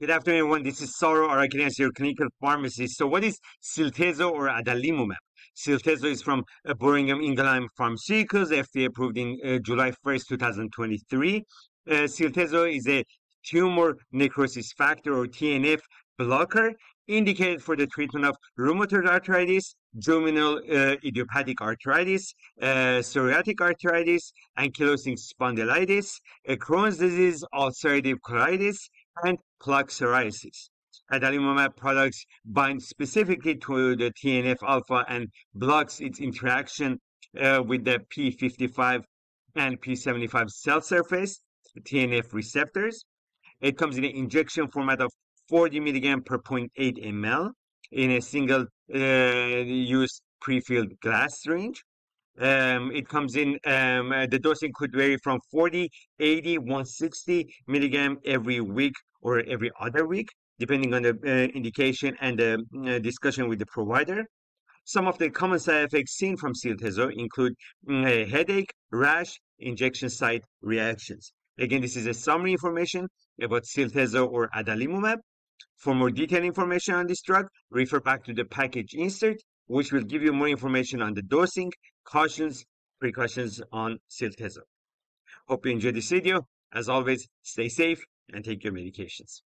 Good afternoon, everyone. This is Saro Arakelians, your clinical pharmacist. So what is Cyltezo or adalimumab? Cyltezo is from uh, Boehringer Ingelheim Pharmaceuticals, FDA approved in uh, July 1st, 2023. Uh, Cyltezo is a tumor necrosis factor or TNF blocker indicated for the treatment of rheumatoid arthritis, juvenile uh, idiopathic arthritis, uh, psoriatic arthritis, ankylosing spondylitis, uh, Crohn's disease, ulcerative colitis, and plaque psoriasis. Adalimumab products bind specifically to the TNF alpha and blocks its interaction uh, with the P55 and P75 cell surface, TNF receptors. It comes in an injection format of 40 milligram per 0.8 ml in a single uh, use pre-filled glass syringe. Um, it comes in, um, uh, the dosing could vary from 40, 80, 160 milligram every week or every other week, depending on the uh, indication and the uh, discussion with the provider. Some of the common side effects seen from Cyltezo include mm, headache, rash, injection site reactions. Again, this is a summary information about Cyltezo or adalimumab. For more detailed information on this drug, refer back to the package insert, which will give you more information on the dosing, cautions, precautions on Cyltezo. Hope you enjoyed this video. As always, stay safe and take your medications.